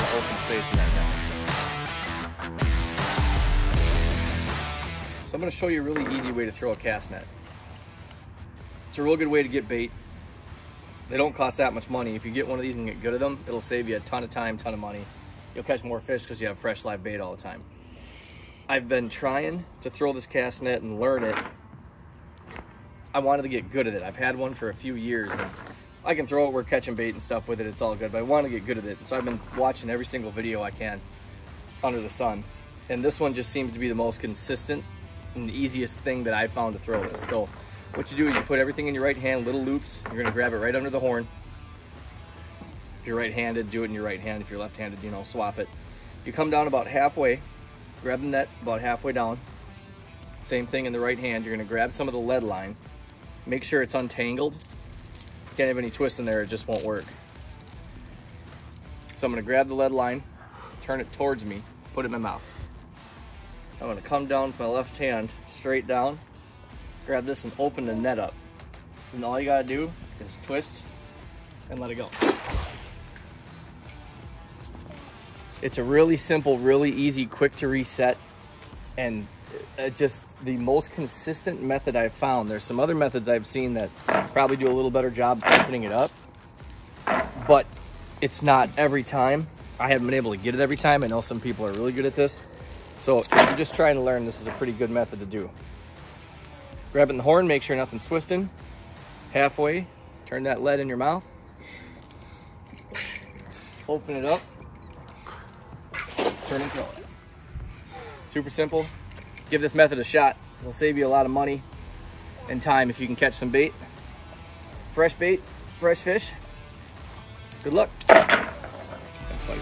space in that. So I'm gonna show you a really easy way to throw a cast net. It's a real good way to get bait. They don't cost that much money. If you get one of these and get good at them, it'll save you a ton of time, ton of money. You'll catch more fish because you have fresh live bait all the time. I've been trying to throw this cast net and learn it. I wanted to get good at it. I've had one for a few years and I can throw it, we're catching bait and stuff with it, it's all good, but I want to get good at it. So I've been watching every single video I can under the sun. And this one just seems to be the most consistent and the easiest thing that I found to throw this. So what you do is you put everything in your right hand, little loops. You're gonna grab it right under the horn. If you're right-handed, do it in your right hand. If you're left-handed, you know, swap it. You come down about halfway, grab the net about halfway down. Same thing in the right hand. You're gonna grab some of the lead line. Make sure it's untangled. Can't have any twists in there, it just won't work. So I'm gonna grab the lead line, turn it towards me, put it in my mouth. I'm gonna come down with my left hand, straight down, grab this and open the net up. And all you gotta do is twist and let it go. It's a really simple, really easy, quick to reset, and uh, just the most consistent method I've found. There's some other methods I've seen that probably do a little better job opening it up, but it's not every time. I haven't been able to get it every time. I know some people are really good at this. So if you're just trying to learn, this is a pretty good method to do. Grabbing the horn, make sure nothing's twisting. Halfway, turn that lead in your mouth. Open it up. Turn it. Super simple. Give this method a shot. It'll save you a lot of money and time if you can catch some bait. Fresh bait, fresh fish. Good luck. Thanks, buddy.